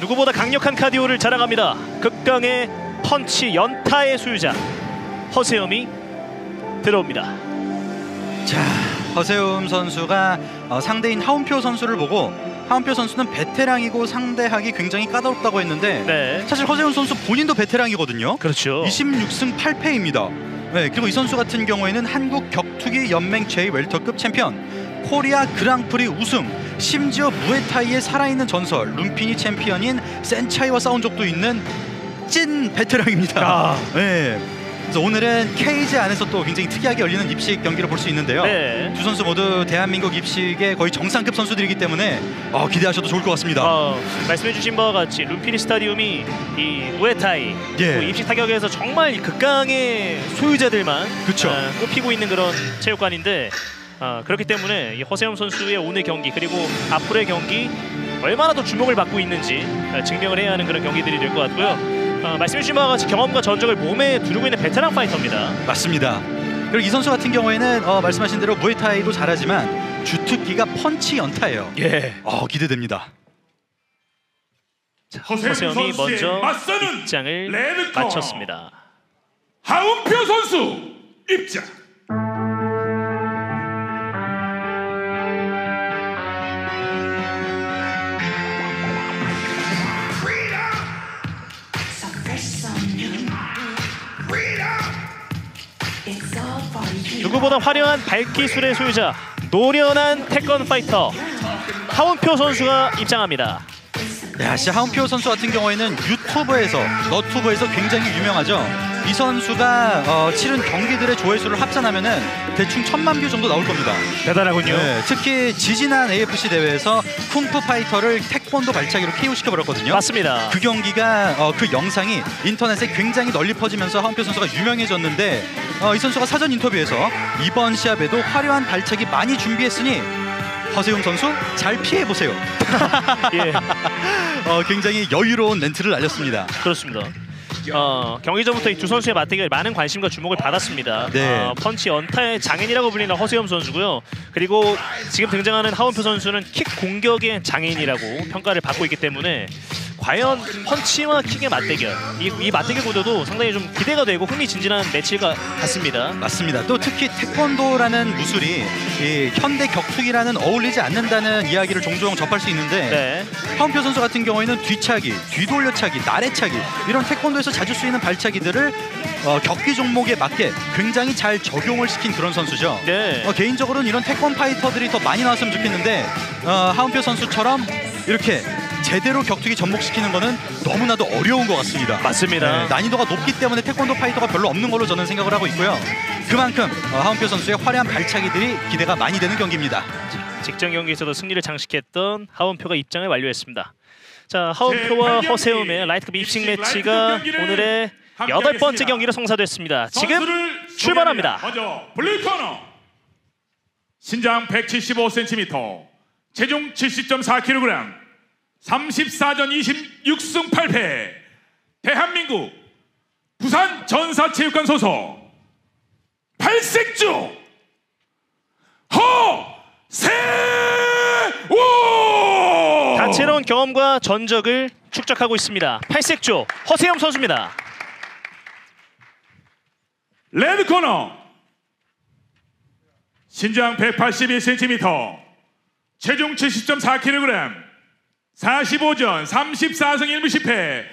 누구보다 강력한 cardio를 자랑합니다. 극강의 펀치 연타의 소유자 허새움이 들어옵니다. 자, 허새움 선수가 어, 상대인 하운표 선수를 보고 하운표 선수는 베테랑이고 상대하기 굉장히 까다롭다고 했는데 네, 사실 허새움 선수 본인도 베테랑이거든요. 그렇죠. 26승 8패입니다. 네, 그리고 이 선수 같은 경우에는 한국 격투기 연맹 제 웰터급 챔피언, 코리아 그랑프리 우승, 심지어 무에타이의 살아있는 전설 룸피니 챔피언인 센차이와 싸운 적도 있는 찐 베테랑입니다. 아. 네. 그래서 오늘은 케이지 안에서 또 굉장히 특이하게 열리는 입식 경기를 볼 수 있는데요. 네. 두 선수 모두 대한민국 입식의 거의 정상급 선수들이기 때문에 어, 기대하셔도 좋을 것 같습니다. 어, 말씀해주신 바와 같이 룸피니 스타디움이 이 무에타이 예. 또 입식 타격에서 정말 극강의 소유자들만. 어, 꼽히고 있는 그런 체육관인데 어, 그렇기 때문에 이 허세영 선수의 오늘 경기 그리고 앞으로의 경기 얼마나 더 주목을 받고 있는지 어, 증명을 해야 하는 그런 경기들이 될 것 같고요. 어, 말씀해주신 바와 같이 경험과 전적을 몸에 두르고 있는 베테랑 파이터입니다. 맞습니다. 그리고 이 선수 같은 경우에는 어, 말씀하신 대로 무에타이도 잘하지만 주특기가 펀치 연타예요. 예. 어, 기대됩니다. 허세웅 허세영이 먼저 입장을. 마쳤습니다. 하운표 선수 입장. 누구보다 화려한 발기술의 소유자 노련한 태권 파이터 하운표 선수가 입장합니다. 역시 하운표 선수 같은 경우에는 유튜브에서 너튜브에서 굉장히 유명하죠. 이 선수가 어, 치른 경기들의 조회수를 합산하면은 대충 천만 뷰 정도 나올 겁니다. 대단하군요. 네, 특히 지지난 AFC 대회에서 쿵푸 파이터를 태권도 발차기로 KO 시켜버렸거든요. 맞습니다. 그 경기가 어, 그 영상이 인터넷에 굉장히 널리 퍼지면서 하운표 선수가 유명해졌는데 어, 이 선수가 사전 인터뷰에서 이번 시합에도 화려한 발차기 많이 준비했으니 허세웅 선수 잘 피해 보세요. 예, 어, 굉장히 여유로운 멘트를 날렸습니다. 그렇습니다. 어, 경기 전부터 이 두 선수의 맞대결 많은 관심과 주목을 받았습니다. 네. 어, 펀치 연타의 장인이라고 불리는 허세엄 선수고요. 그리고 지금 등장하는 하운표 선수는 킥 공격의 장인이라고 평가를 받고 있기 때문에 과연 펀치와 킥의 맞대결 이, 이 맞대결 구도도 상당히 좀 기대가 되고 흥미진진한 매치일 것 같습니다. 맞습니다. 또 특히 태권도라는 무술이 이 현대 격투기라는 어울리지 않는다는 이야기를 종종 접할 수 있는데 네, 하운표 선수 같은 경우에는 뒤차기, 뒤돌려차기, 나래차기 이런 태권도에서 자주 쓰이는 발차기들을 어, 격기 종목에 맞게 굉장히 잘 적용을 시킨 그런 선수죠. 네. 어, 개인적으로는 이런 태권 파이터들이 더 많이 나왔으면 좋겠는데 어, 하운표 선수처럼 이렇게 제대로 격투기 접목시키는 거는 너무나도 어려운 것 같습니다. 맞습니다. 네, 난이도가 높기 때문에 태권도 파이터가 별로 없는 걸로 저는 생각을 하고 있고요. 그만큼 어, 하운표 선수의 화려한 발차기들이 기대가 많이 되는 경기입니다. 직전 경기에서도 승리를 장식했던 하운표가 입장을 완료했습니다. 자, 하운표와 제8경기 허새움의 라이트급 입식 매치가 오늘의 함께 여덟 번째. 경기로 성사됐습니다. 지금 출발합니다. 먼저 blue corner 신장 175cm 체중 70.4kg 34전 26승 8패 대한민국 부산 전사체육관 소속 팔색조 허세우 다채로운 경험과 전적을 축적하고 있습니다. 팔색조 허세움 선수입니다. 레드 코너 신장 181cm 체중 70.4kg 45전 34승 1무 10패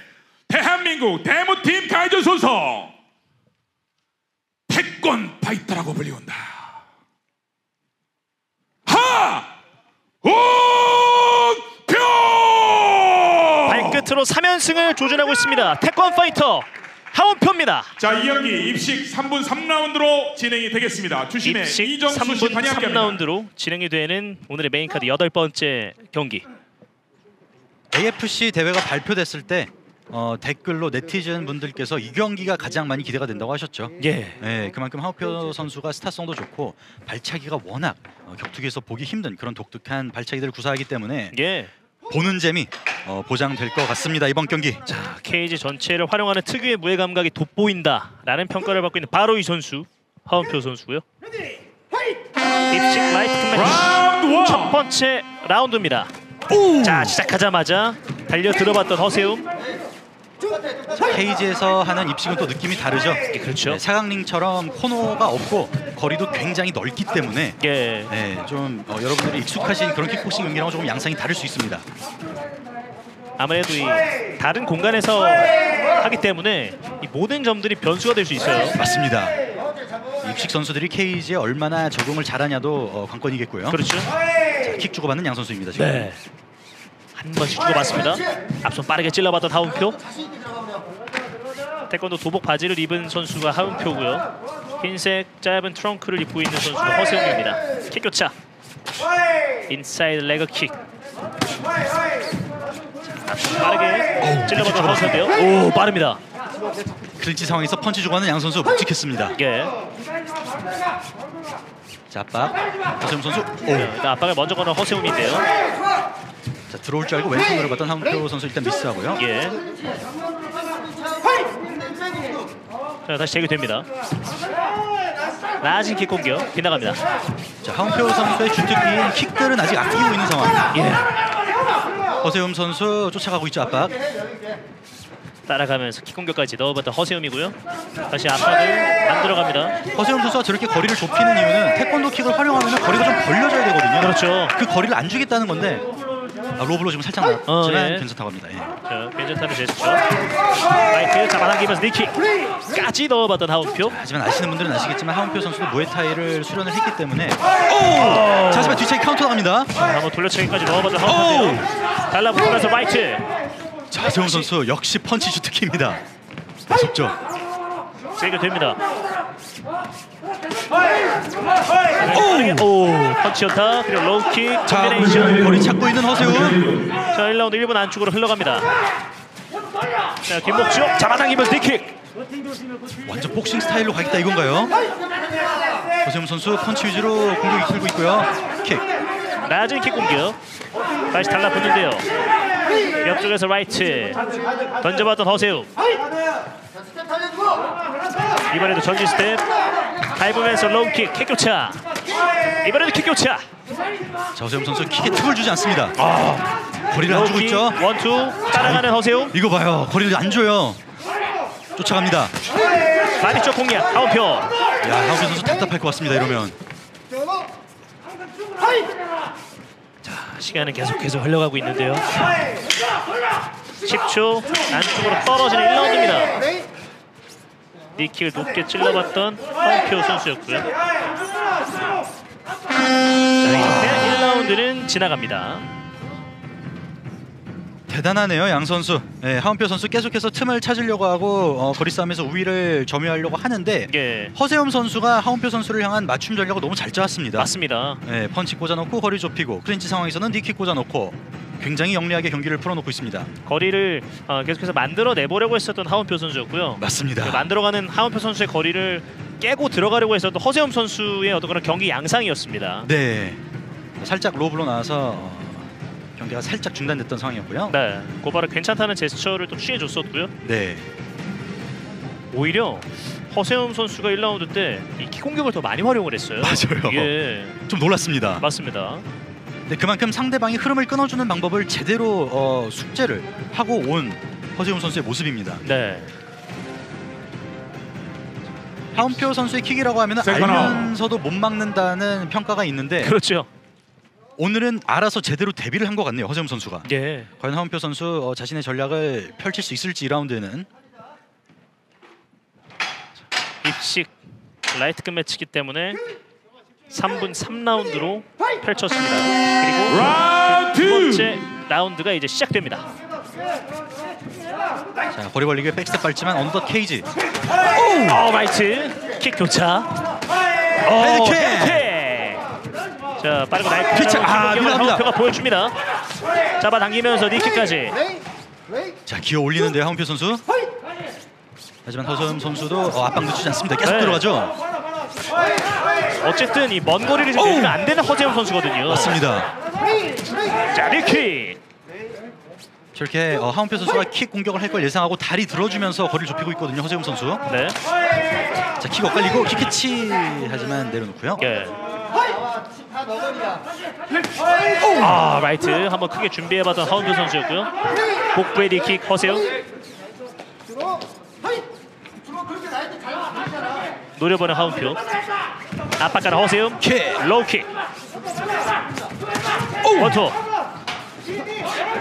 대한민국 대무팀 가이드 소속 태권 파이터라고 불리운다 하운표 발끝으로 3연승을 조준하고 있습니다. 태권 파이터 하운표입니다. 자, 이 경기 입식 3분 3라운드로 진행이 되겠습니다. 주심의 이정수 3분 심판이 함께합니다. 3라운드로 진행이 되는 오늘의 메인 카드 여덟 번째 경기. AFC 대회가 발표됐을 때 어, 댓글로 네티즌 분들께서 이 경기가 가장 많이 기대가 된다고 하셨죠. 예. 네, 그만큼 하운표 선수가 스타성도 좋고 발차기가 워낙 어, 격투기에서 보기 힘든 그런 독특한 발차기들을 구사하기 때문에 예. 보는 재미 어, 보장될 것 같습니다 이번 경기. 자, 케이지 전체를 활용하는 특유의 무예 감각이 돋보인다라는 평가를 받고 있는 바로 이 선수 하운표 선수고요. 입식 라이트. 첫 번째 라운드입니다. 자 시작하자마자 달려 들어봤던 허새움. 케이지에서 하는 입식은 또 느낌이 다르죠. 예, 그렇죠. 네, 사각링처럼 코너가 없고 거리도 굉장히 넓기 때문에 예. 네, 좀 어, 여러분들이 익숙하신 그런 킥복싱 경기랑 조금 양상이 다를 수 있습니다. 아무래도 이 다른 공간에서 하기 때문에 이 모든 점들이 변수가 될 수 있어요. 맞습니다. 입식 선수들이 케이지에 얼마나 적응을 잘하냐도 어, 관건이겠고요. 그렇죠. 자, 킥 주고받는 양 선수입니다. 지금. 네. 한 번씩 주고받습니다. 앞손 빠르게 찔러봤던 하운표. 태권도 도복 바지를 입은 선수가 하운표고요. 흰색 짧은 트렁크를 입고 있는 선수가 허새움입니다. 킥 교차. inside leg kick. 자, 앞손 빠르게 찔러봤던 허세인데요. 오 빠릅니다. 클린치 상황에서 펀치 주고받는 양 선수 묵직했습니다. 예. 자, 압박. 허세웅 선수. 오. 자, 일단 압박을 먼저 거는 허세웅인데요. 자, 들어올 줄 알고 왼손으로 봤던 하운표 선수 일단 미스하고요. 예. 자 다시 재개됩니다. 낮은 킥 공격 빗나갑니다. 자, 하운표 선수의 주특기인 킥들은 아직 아끼고 있는 상황. 예. 허새움 선수 쫓아가고 있죠, 압박. 따라가면서 킥 공격까지 넣어봤던 허새움이고요. 다시 압박을 안 들어갑니다. 허새움 선수가 저렇게 거리를 좁히는 이유는 태권도 킥을 활용하면 거리가 좀 벌려져야 되거든요. 그렇죠. 그 거리를 안 주겠다는 건데 아, 로블로 지금 살짝 났지만 어, 예. 괜찮다고 합니다. 예. 자 괜찮다는 제스처. 라이트 잡아당기면서 니킥까지 넣어봤던 하운표. 하지만 아시는 분들은 아시겠지만 하운표 선수도 무에타이를 수련을 했기 때문에 오! 자, 하지만 뒤차기 카운터 나갑니다. 한번 돌려차기까지 넣어봤던 하운표인데요. 달라붙으면서 라이트. 자, 하세웅 선수 역시 펀치 주특기입니다. 무섭죠? 재개됩니다. 오! 오 펀치였다. 그리고 로우킥 자, 콤비네이션. 거리 찾고 있는 허새움. 자 1라운드 1분 안쪽으로 흘러갑니다. 자 김목주 잡아당기면서 니킥. 완전 복싱 스타일로 가겠다 이건가요? 허새움 선수 펀치 위주로 공격 이끌고 있고요. 킥. 낮은 킥 공격. 다시 달라붙는데요. 옆쪽에서 라이트 던져봤던 허새움. 이번에도 전진 스텝 밟으면서 로우킥 킥 교차. 이번에도 킥 교차. 자, 허새움 선수 킥에 틈을 주지 않습니다. 거리를 안 주고 있죠? 원투 따라가는 허새움. 이거 봐요. 거리를 안 줘요. 쫓아갑니다. 바디 쪽 공략 하운표. 야, 하운표 선수 답답할 것 같습니다. 이러면. 시간은 계속해서 흘러가고 있는데요. 10초 안쪽으로 떨어지는 1라운드입니다. 니킥을 높게 찔러봤던 하운표 선수였고요. 자, 이렇게 1라운드는 지나갑니다. 대단하네요, 양 선수. 네, 하운표 선수 계속해서 틈을 찾으려고 하고 어, 거리 싸움에서 우위를 점유하려고 하는데 예, 허세엄 선수가 하운표 선수를 향한 맞춤 전략을 너무 잘 짜왔습니다. 맞습니다. 네, 펀치 꽂아놓고 거리 좁히고 클린치 상황에서는 니킥 꽂아놓고 굉장히 영리하게 경기를 풀어놓고 있습니다. 거리를 어, 계속해서 만들어 내보려고 했었던 하운표 선수였고요. 맞습니다. 그 만들어가는 하운표 선수의 거리를 깨고 들어가려고 했었던 허세엄 선수의 어떤 그런 경기 양상이었습니다. 네, 살짝 로블로 나와서 어, 경기가 살짝 중단됐던 상황이었고요. 네, 고바를 괜찮다는 제스처를 또 취해줬었고요. 네, 오히려 허새움 선수가 1라운드 때 이 킥 공격을 더 많이 활용을 했어요. 맞아요. 예, 좀 놀랐습니다. 맞습니다. 네, 그만큼 상대방이 흐름을 끊어주는 방법을 제대로 어, 숙제를 하고 온 허새움 선수의 모습입니다. 네, 하운표 선수의 킥이라고 하면 세컨 알면서도 못 막는다는 평가가 있는데 그렇죠. 오늘은 알아서 제대로 대비를 한 것 같네요 허새움 선수가 예, 과연 하운표 선수 어, 자신의 전략을 펼칠 수 있을지 2라운드에는 입식 라이트급 매치기 때문에 3분 3라운드로 펼쳤습니다. 그리고 라운드 두 번째 라운드가 이제 시작됩니다. 자 거리 벌리기에 백스텝 밟지만 언더 케이지 어, 라이트 킥 교차. 어, 헤드킥! 자 빠르고 날카로운! 아, 킥. 하운표가 보여줍니다. 잡아당기면서 니킥까지. 자 기어 올리는데요 하운표 선수 하지만 허세웅 선수도 어, 압박 늦추지 않습니다 계속 네. 들어가죠 어쨌든 이 먼 거리를 좀 내주면 안 되는 허재영 선수거든요. 맞습니다 자, 니킥. 저렇게 어, 하운표 선수가 킥 공격을 할 걸 예상하고 다리 들어주면서 거리를 좁히고 있거든요 허세웅 선수 네. 자킥 엇갈리고 킥 캐치 하지만 내려놓고요 예. 아 라이트 한번 크게 준비해봤던 하운드 선수였고요. 복부의 디킥 허세요. 노려보는 하운표. 허세요. 킥. 로우킥. 원투.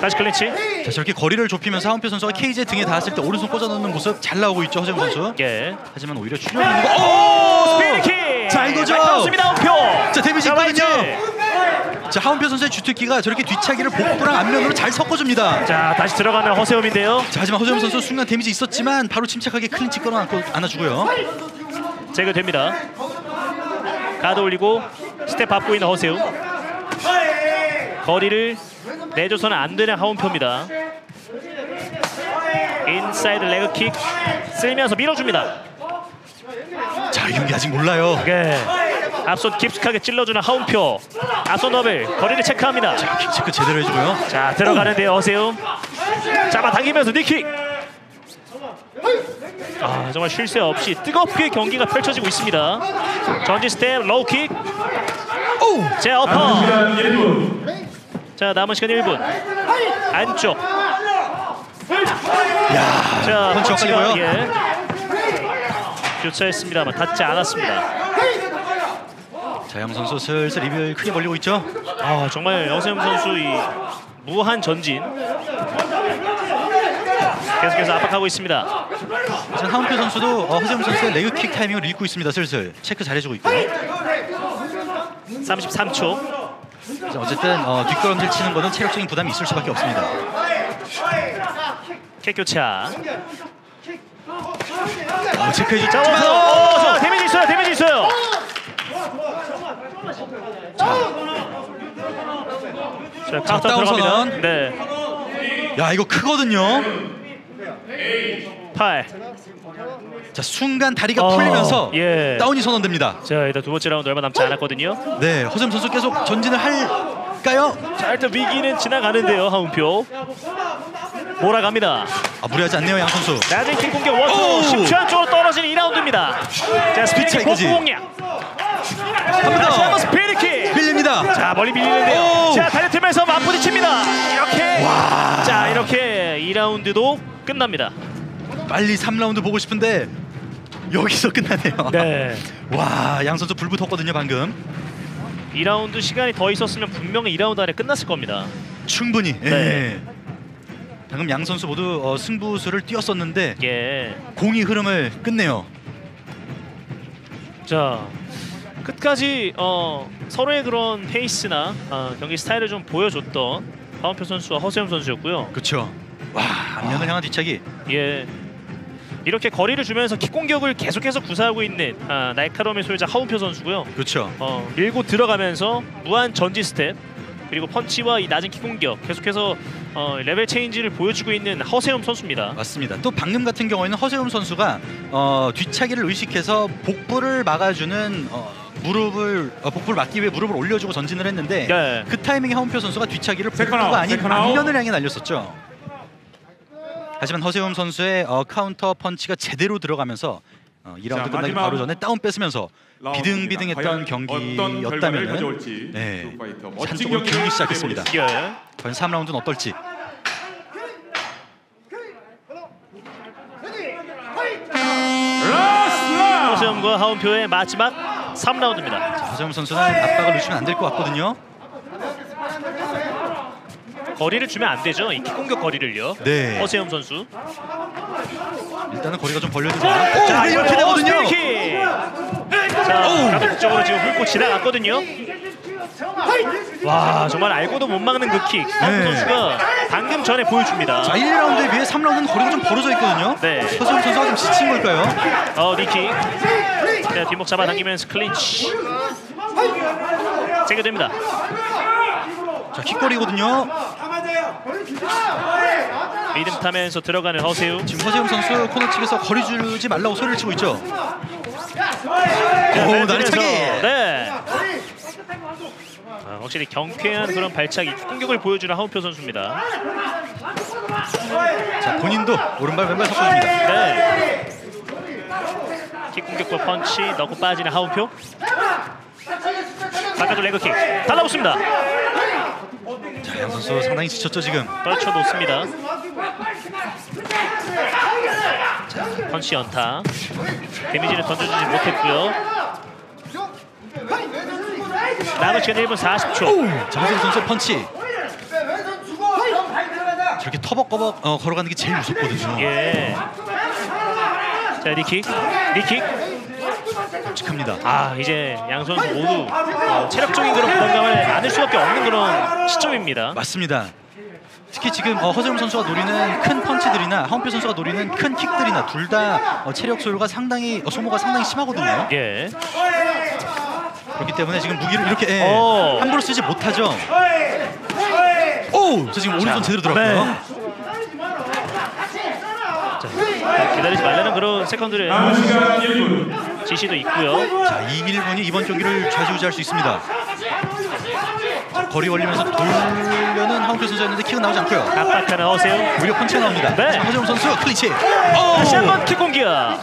다시 클린치. 자, 저렇게 거리를 좁히면서 하운표 선수가 케이지에 등에 닿았을 때 오른손 꽂아 넣는 모습 잘 나오고 있죠 허재웅 선수. 예. 하지만 오히려 출혈 있는 거. 오! 스핀 킥. 자, 이거죠. 날카롭습니다 하운표. 자 데미지. 있거든요. 자 하운표 선수의 주특기가 저렇게 뒤차기를 복부랑 안면으로 잘 섞어줍니다. 자 다시 들어가는 허새움인데요. 자, 하지만 허새움 선수 순간 데미지 있었지만 바로 침착하게 클린치 끌어안고 안아주고요. 재개됩니다. 가드 올리고 스텝 밟고 있는 허새움. 거리를 내줘서는 안 되는 하운표입니다. inside leg kick 쓸면서 밀어줍니다. 자 이 경기 아직 몰라요. 예. 앞손 깊숙하게 찔러주는 하운표. 앞손 더블 거리를 체크합니다. 킥 체크 제대로 해주고요. 자 들어가는데요 허새움. 잡아당기면서 니킥. 아 정말 쉴 새 없이 뜨겁게 경기가 펼쳐지고 있습니다. 전진 스텝 로우킥. 오! 제 어퍼. 시간 1분. 자 남은 시간 1분. 안쪽. 야, 자 펀치 펀치가 엇갈리고요. 예. 교차했습니다만 닿지 않았습니다. 자, 양 선수 슬슬 입을 크게 벌리고 있죠. 아 정말 영세영 선수 이 무한 전진 계속해서 압박하고 있습니다. 하지만 하운표 선수도 어, 허재웅 선수의 레그킥 타이밍을 읽고 있습니다. 슬슬 체크 잘해주고 있고요. 33초. 자, 어쨌든 어, 뒷걸음질 치는 거는 체력적인 부담이 있을 수밖에 없습니다. 킥 교차. 어, 체크해주지만 자 와서 오, 자 데미지 있어요. 데미지 있어요. 자 다운 들어갑니다. 선언. 네. 야 이거 크거든요. 8. 자 순간 다리가 어, 풀리면서 예. 다운이 선언됩니다. 자 일단 두 번째 라운드 얼마 남지 않았거든요. 네, 허새움 선수 계속 전진을 할까요? 자 일단 위기는 지나가는데요. 하운표. 몰아갑니다. 아, 무리하지 않네요, 양 선수. 낮은 킥 공격. 원투 10초 안쪽으로 떨어지는 2라운드입니다. 자 스핀. 복부 공략. 한번 다시 한번 스핀 킥. 밀립니다. 자 멀리 밀리는데요. 오. 자 달려들면서 맞부딪힙니다. 이렇게. 자 이렇게 2라운드도 끝납니다. 빨리 3라운드 보고 싶은데 여기서 끝나네요. 네. 와, 양 선수 불 붙었거든요, 방금. 2라운드 시간이 더 있었으면 분명히 2라운드 안에 끝났을 겁니다. 충분히. 예. 네. 방금 양 선수 모두 어, 승부수를 띄웠었는데 예. 공이 흐름을 끝내요. 자 끝까지 어, 서로의 그런 페이스나 어, 경기 스타일을 좀 보여줬던 하운표 선수와 허세움 선수였고요. 그렇죠. 와, 안면을 향한 뒤차기. 예. 이렇게 거리를 주면서 킥 공격을 계속해서 구사하고 있는 아, 날카로움의 소유자 하운표 선수고요. 그렇죠. 어, 밀고 들어가면서 무한 전진 스텝 그리고 펀치와 이 낮은 킥 공격 계속해서 어, 레벨 체인지를 보여주고 있는 허세움 선수입니다. 맞습니다. 또 방금 같은 경우에는 허세움 선수가 어, 뒤차기를 의식해서 복부를 막아주는 어, 무릎을 어, 복부를 막기 위해 무릎을 올려주고 전진을 했는데 네. 그 타이밍에 하운표 선수가 뒤차기를 복부가 아닌. 안면을 향해 날렸었죠. 하지만 허세움 선수의 어, 카운터 펀치가 제대로 들어가면서 어, 2라운드 자, 끝나기 바로 전에 다운 뺏으면서 라운드입니다. 비등비등했던 경기였다면 네, 한쪽으로 기울기 시작했습니다. 과연 3라운드는 어떨지. 허세움과 하운표의 마지막 3라운드입니다. 허세움 선수는 압박을 늦추면 안 될 것 같거든요. 거리를 주면 안 되죠. 이킥 공격 거리를요. 네. 허세움 선수. 일단은 거리가 좀 벌려지고 자 이렇게 어, 되거든요. 스피드킥! 자, 가드 쪽으로 지금 훑고 지나갔거든요. 와, 정말 알고도 못 막는 그 킥. 네. 선수가 방금 전에 보여줍니다. 자 1라운드에 비해 3라운드는 거리가 좀 벌어져 있거든요. 네. 허세움 선수가 좀 지친 걸까요? 어, 니킥. 자, 뒷목 잡아당기면서 클린치. 제거됩니다. 자 킥거리거든요. 리듬 타면서 들어가는 허세우. 지금 허세웅 선수 코너 측에서 거리 주지 말라고 소리를 치고 있죠. 자, 오 나리차기. 네. 아, 확실히 경쾌한 그런 발차기 공격을 보여주는 하운표 선수입니다. 자 본인도 오른발 왼발 섞어줍니다. 네. 킥 공격과 펀치 넣고 빠지는 하운표. 바깥으로 레그킥 달라붙습니다. 자, 양 선수 상당히 지쳤죠 지금. 떨쳐 놓습니다. 자, 펀치 연타. 데미지를 던져주지 못했고요. 남은 시간 1분 40초. 자, 허세영 선수 펀치. 저렇게 터벅거벅 어, 걸어가는 게 제일 무섭거든요. 예. 자, 리킥. 리킥. 끔찍합니다. 아, 이제 양 선수 모두 어, 체력적인 그런 부담감을 안을 수밖에 없는 그런 시점입니다. 맞습니다. 특히 지금 어, 허세웅 선수가 노리는 큰 펀치들이나 하운표 선수가 노리는 큰 킥들이나 둘 다 어, 체력 소요가 상당히 어, 소모가 상당히 심하거든요. 예. 그렇기 때문에 지금 무기를 이렇게 예, 오. 함부로 쓰지 못하죠. 오, 저 지금 오른손 제대로 들어갔고요. 네. 자, 기다리지 말라는 그런 세컨드의 남은 시간 1분. 지시도 있고요. 자, 이 1분이 이번 경기를 좌지우지할 수 있습니다. 자, 거리 걸리면서 돌려는 하운표 선수였는데 킥은 나오지 않고요. 압박하는 허세움. 오히려 펀치가 나옵니다. 네. 자, 허세움 선수 클린치. 다시 한번 킥 공격.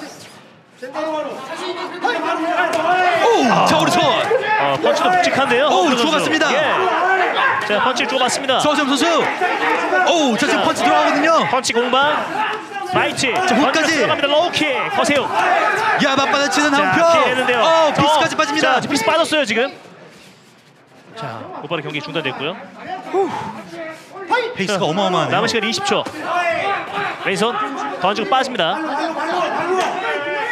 오, 자 오른손. 어, 펀치도 묵직한데요. 오. 좁았습니다. 예. 자, 좁았습니다. 자, 허세움 선수. 오, 자 지금 펀치 들어가거든요. 펀치 공방. 자, 훅까지. 들어갑니다. 로우킥. 허세움. 야, 맞받아치는. 피해내는데요. 어, 피스까지 어, 빠집니다. 자, 피스 빠졌어요 지금. 자, 곧바로 경기 중단됐고요. 페이스가 어마어마하네요. 남은 시간 20초. 왼손 던지고 빠집니다.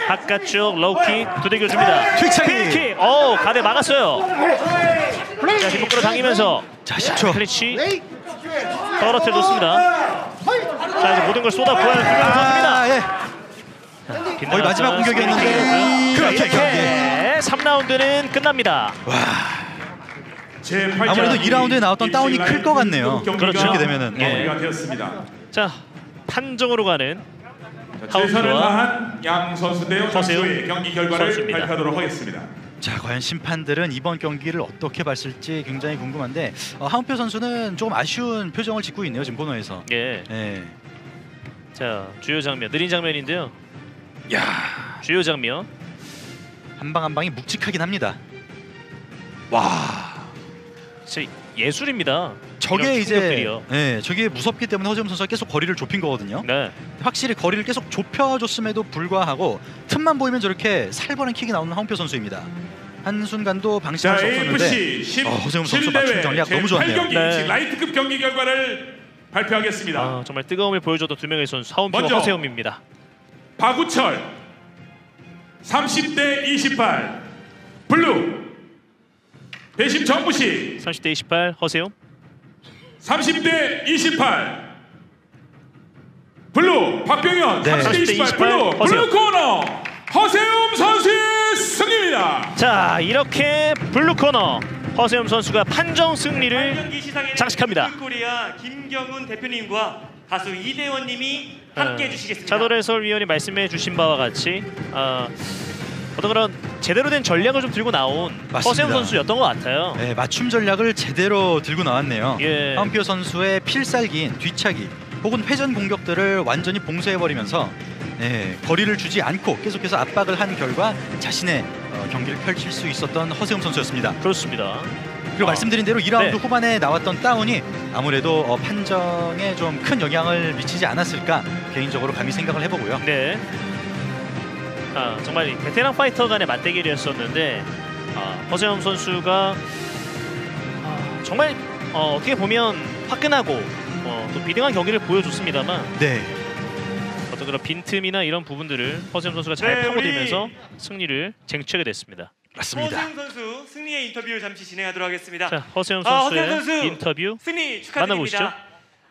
바깥쪽 로우킥 두들겨 줍니다. 뒤차기. 킥. 오 가드 막았어요. 자 뒷목으로 당기면서 자, 10초. 클리치 떨어뜨려 줬습니다. 자 이제 모든 걸 쏟아 부어야 김명훈 선수입니다. 아, 예. 거의 마지막 공격이었는데 그렇게 이렇게 3라운드는 끝납니다. 제 아무래도 2라운드에 나왔던 다운이 클 것 같네요. 그렇죠. 그렇게 되면은 예. 마무리가 되었습니다. 자 판정으로 가는 최선을 다한 양. 잠시 허세웅 후에 경기 결과를 선수입니다. 발표하도록 하겠습니다. 자, 과연 심판들은 이번 경기를 어떻게 봤을지 굉장히 궁금한데 어, 하운표 선수는 조금 아쉬운 표정을 짓고 있네요 지금 코너에서. 예. 예. 자 주요 장면 느린 장면인데요. 야, 주요 장면. 한 방 한 방이 묵직하긴 합니다. 와, 예술입니다. 저게 이제. 예, 저게 무섭기 때문에 허재영 선수가 계속 거리를 좁힌 거거든요. 네. 확실히 거리를 계속 좁혀줬음에도 불구하고 틈만 보이면 저렇게 살벌한 킥이 나오는 하운표 선수입니다. 한 순간도 자, 방심할 수 없었는데 어, 허세움 선수 맞춤 17대회 전략 너무 좋았네요. 제8경기 네. 라이트급 경기 결과를 발표하겠습니다. 아, 정말 뜨거움을 보여줬던 두 명의 선수 하운표와. 허세움입니다. 박우철 30대 28 블루 부심 정부식 30대 28 허세움. 30대 28 블루 박병현 네. 30대 28 28 블루 허세움. 블루 코너 허세움 선수의 승리입니다. 자 이렇게 블루 코너 허세움 선수가 판정 승리를 장식합니다. 코리아 김경훈 대표님과 가수 이대원님이 함께 해 주시겠습니다. 차돌 해설위원이 말씀해 주신 바와 같이 어, 어떤 그런 제대로 된 전략을 좀 들고 나온. 허세움 선수였던 것 같아요. 네, 맞춤 전략을 제대로 들고 나왔네요. 예. 하운표 선수의 필살기인 뒤차기 혹은 회전 공격들을 완전히 봉쇄해버리면서 네, 거리를 주지 않고 계속해서 압박을 한 결과 자신의 어, 경기를 펼칠 수 있었던 허세웅 선수였습니다. 그렇습니다. 그리고 말씀드린 대로 2라운드 네. 후반에 나왔던 다운이 아무래도 어, 판정에 좀 큰 영향을 미치지 않았을까 개인적으로 감히 생각을 해보고요. 네. 아, 정말 이 베테랑 파이터 간의 맞대결이었었는데 아, 허세영 선수가 아, 정말 어, 어떻게 보면 화끈하고 어, 또 비등한 경기를 보여줬습니다만 네, 어떤 그런 빈틈이나 이런 부분들을 허세영 선수가 잘 네, 파고들면서 우리- 승리를 쟁취하게 됐습니다. 맞습니다. 허세웅 선수 승리의 인터뷰 잠시 진행하도록 하겠습니다. 자, 허세영 아, 선수의 허세영 선수. 인터뷰 승리 축하드립니다. 만나보시죠.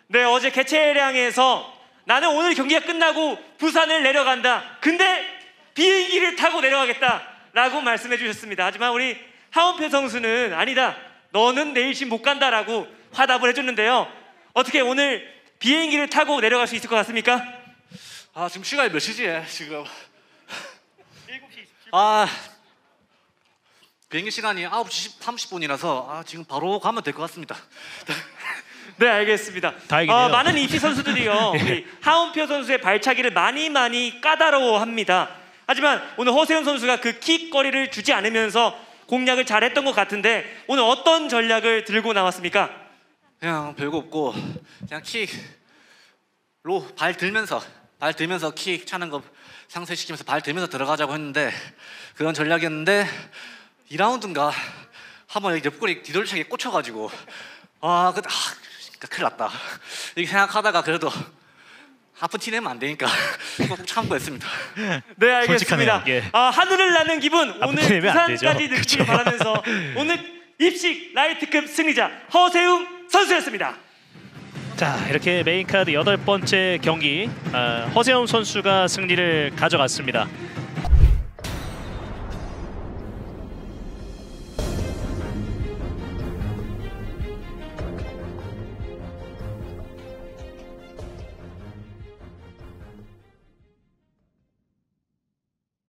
네 어제 개최량에서 나는 오늘 경기가 끝나고 부산을 내려간다. 근데 비행기를 타고 내려가겠다라고 말씀해 주셨습니다. 하지만 우리 하원표 선수는 아니다. 너는 내일쯤 못 간다라고 화답을 해줬는데요. 어떻게 오늘 비행기를 타고 내려갈 수 있을 것 같습니까? 아 지금 시간이 몇 시지 지금? 아 비행기 시간이 9시 30분이라서 아 지금 바로 가면 될 것 같습니다. 네 알겠습니다. 다행이네요. 어, 많은 입시 선수들이요 우리 하운표 선수의 발차기를 많이 많이 까다로워합니다. 하지만 오늘 허세훈 선수가 그 킥 거리를 주지 않으면서 공략을 잘했던 것 같은데 오늘 어떤 전략을 들고 나왔습니까? 그냥 별거 없고 그냥 킥로 발 들면서 발 들면서 킥 차는 거 상쇄시키면서 발 들면서 들어가자고 했는데 그런 전략이었는데 2라운드인가 한번 여기 옆구리 뒤돌차게 꽂혀가지고 아, 그, 아 진짜 큰일 났다 이렇게 생각하다가 그래도 아픈 티 내면 안 되니까 꼭 참고 했습니다. 네 알겠습니다. 예. 아 하늘을 나는 기분 오늘. 부산까지 느끼길 바라면서 오늘 입식 라이트급 승리자 허세움 선수였습니다. 자 이렇게 메인 카드 여덟 번째 경기 아, 허세움 선수가 승리를 가져갔습니다.